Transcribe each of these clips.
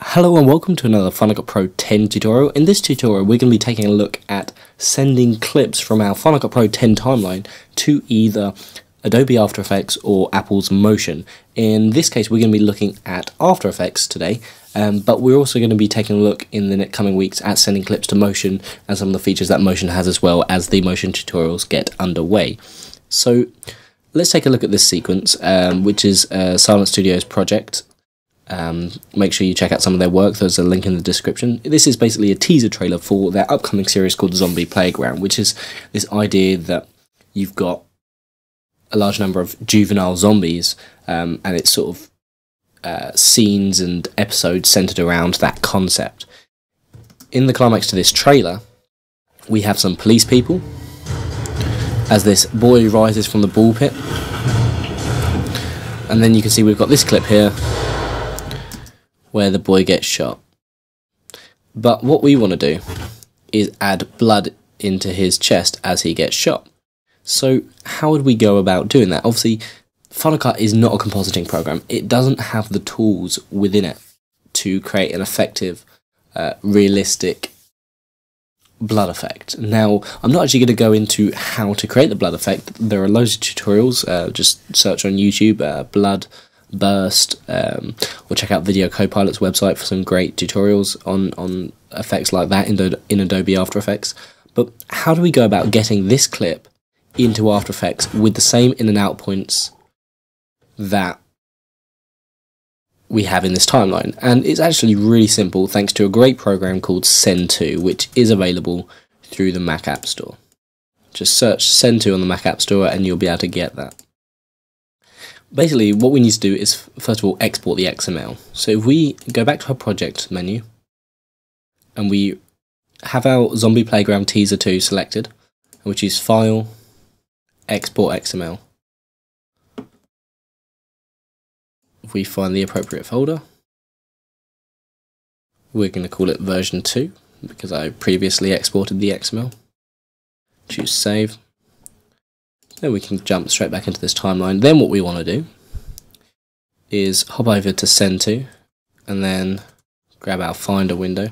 Hello and welcome to another Cut Pro 10 tutorial. In this tutorial we're going to be taking a look at sending clips from our Cut Pro 10 timeline to either Adobe After Effects or Apple's Motion. In this case we're going to be looking at After Effects today, um, but we're also going to be taking a look in the coming weeks at sending clips to Motion and some of the features that Motion has as well as the Motion tutorials get underway. So let's take a look at this sequence, um, which is uh, Silent Studios project um, make sure you check out some of their work. There's a link in the description. This is basically a teaser trailer for their upcoming series called Zombie Playground, which is this idea that you've got a large number of juvenile zombies, um, and it's sort of uh, scenes and episodes centered around that concept. In the climax to this trailer, we have some police people as this boy rises from the ball pit. And then you can see we've got this clip here where the boy gets shot. But what we want to do is add blood into his chest as he gets shot. So how would we go about doing that? Obviously, Final Cut is not a compositing program. It doesn't have the tools within it to create an effective, uh, realistic blood effect. Now, I'm not actually going to go into how to create the blood effect. There are loads of tutorials. Uh, just search on YouTube, uh, blood Burst, um, or check out Video Copilot's website for some great tutorials on, on effects like that in, in Adobe After Effects. But how do we go about getting this clip into After Effects with the same in and out points that we have in this timeline? And it's actually really simple thanks to a great program called Send-To, which is available through the Mac App Store. Just search Send-To on the Mac App Store and you'll be able to get that basically what we need to do is first of all export the XML. So if we go back to our project menu and we have our zombie playground teaser 2 selected, which is file, export XML. If we find the appropriate folder, we're going to call it version 2 because I previously exported the XML. Choose save. Then we can jump straight back into this timeline. Then what we want to do is hop over to Send-To and then grab our Finder window.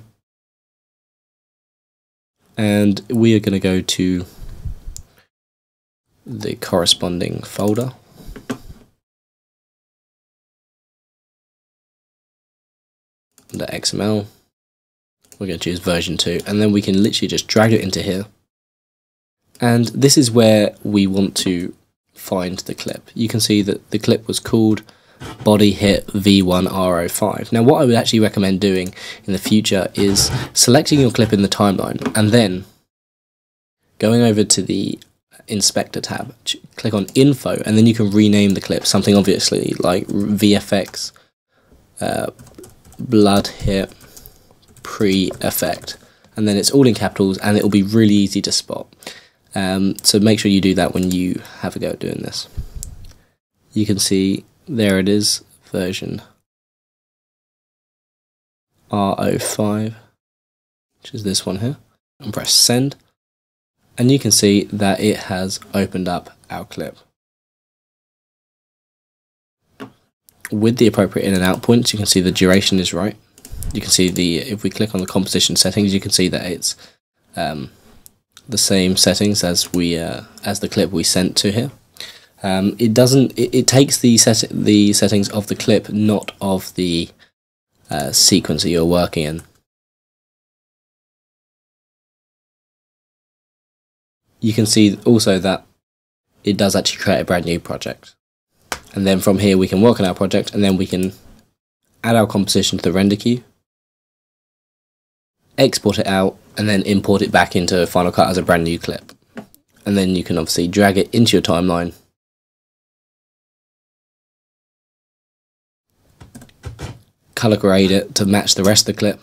And we are going to go to the corresponding folder. The XML. We're going to choose version 2 and then we can literally just drag it into here and this is where we want to find the clip. You can see that the clip was called body hit V1R05. Now what I would actually recommend doing in the future is selecting your clip in the timeline and then going over to the inspector tab, click on info and then you can rename the clip something obviously like VFX uh, blood hit pre-effect and then it's all in capitals and it will be really easy to spot. Um, so make sure you do that when you have a go at doing this. You can see there it is, version R05, which is this one here, and press send. And you can see that it has opened up our clip. With the appropriate in and out points, you can see the duration is right. You can see the, if we click on the composition settings, you can see that it's um, the same settings as we uh, as the clip we sent to here. Um, it doesn't. It, it, takes the set the settings of the clip, not of the uh, sequence that you're working in. You can see also that it does actually create a brand new project, and then from here we can work on our project, and then we can add our composition to the render queue, export it out, and then import it back into Final Cut as a brand new clip. And then you can obviously drag it into your timeline. Color grade it to match the rest of the clip.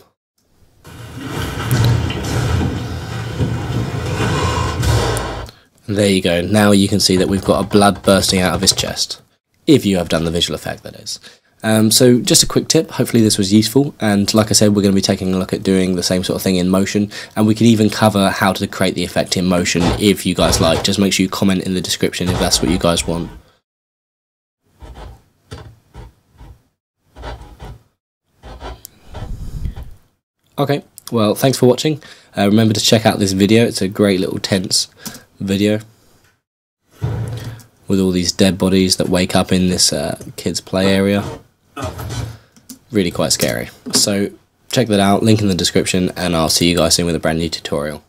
There you go. Now you can see that we've got a blood bursting out of his chest. If you have done the visual effect, that is. Um, so just a quick tip, hopefully this was useful, and like I said, we're going to be taking a look at doing the same sort of thing in motion, and we can even cover how to create the effect in motion if you guys like. Just make sure you comment in the description if that's what you guys want. Okay, well, thanks for watching. Uh, remember to check out this video. It's a great little tense video with all these dead bodies that wake up in this uh, kids' play area. Really quite scary. So check that out, link in the description, and I'll see you guys soon with a brand new tutorial.